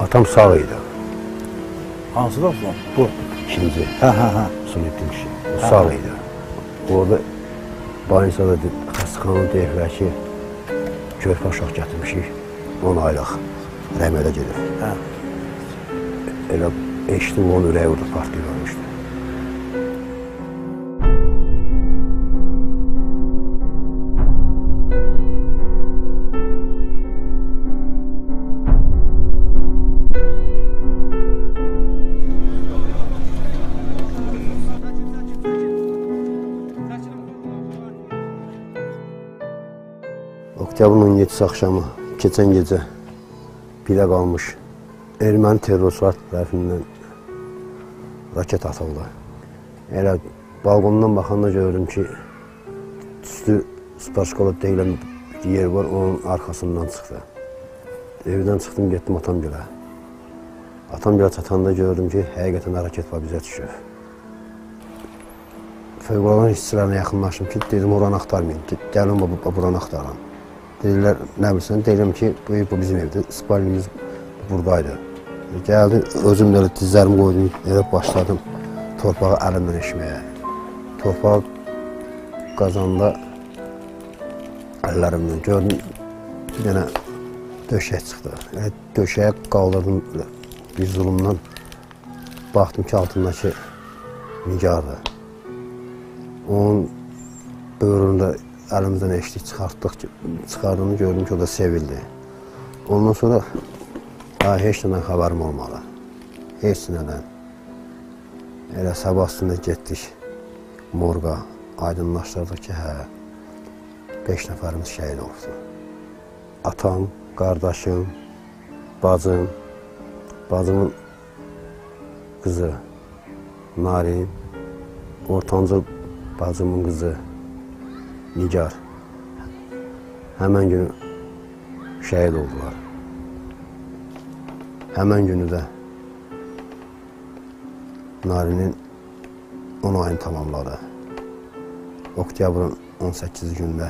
Atam sağ idi. Hansı da son? Bu ikinci Hə, hə, hə. Sunettin kişi. O sağ idi. Orada Banisada xəstəxanada deyirlər ki, körpə uşaq gətirmişik, 10 aylıq rəhmədə gedir. Hə. Elə eşitdim onun ürəyi orada partlayıb ölmüşdü. Oktyabrın 17-si axşamı keçən gecə birə qalmış erməni terrorçular tərəfindən raket atıldı. Elə balkondan baxanda gördüm ki, üstü Spaşkola deyilən bir yer var, onun arxasından çıxdı. Evdən çıxdım, getdim atam gələ. Atam gələ çatanda gördüm ki, həqiqətən raket var bizə düşüb. Fövqəladan işçilərinə yaxınlaşdım ki, dedim oranı axtarmayın, gəlin bu- buranı axtarın. Dedilər, nə bilirsən, deyirəm ki, bu, bu bizim evdir, spalnimiz buradaydı. Gəldim, özüm də dizlərimi qoydum, elə başladım torpağı əlimdən eşməyə. Torpağı qazanda əllərimdən gördüm, bir dənə döşək çıxdı. Elə döşəyə qaldırdım bir zulumdan. Baxdım ki, altındakı nigardır. Onun böğründə əlimizdən eşdik, çıxartdıq, çıxardığını gördüm ki, o da sevildi. Ondan sonra ha, heç nədən xəbərim olmadı. Heç nədən. Elə sabah üstündə getdik morqa, aydınlaşdırdıq ki, hə, beş nəfərimiz şəhid olubdu. Atam, qardaşım, bacım, bacımın qızı Narin, ortancıl bacımın qızı Nigar. Həmən günü şəhid oldular. Həmən günü də Narinin 10 ayını tamamladı. Oktyabrın 18 gündə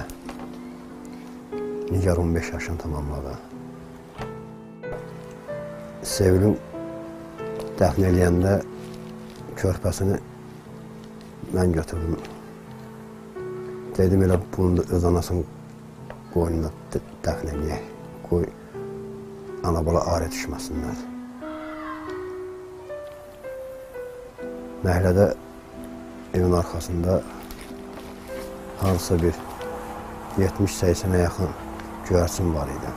Nigar 15 yaşını tamamladı. Sevilim dəfn eləyəndə körpəsini mən götürdüm. Dedim elə bunu da öz anasının qoynuna d- dəfn eləyək. Qoy ana bala arə düşməsinlər. Məhlədə evin arxasında hansısa bir 70-80-ə yaxın göyərçin var idi.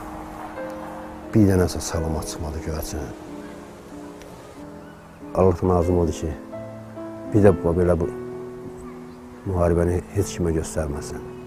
Bir dənəsə salamat çıxmadı göyərçinin. Allah nazım odur ki, bir də belə bu müharibəni heç kimə göstərməsin.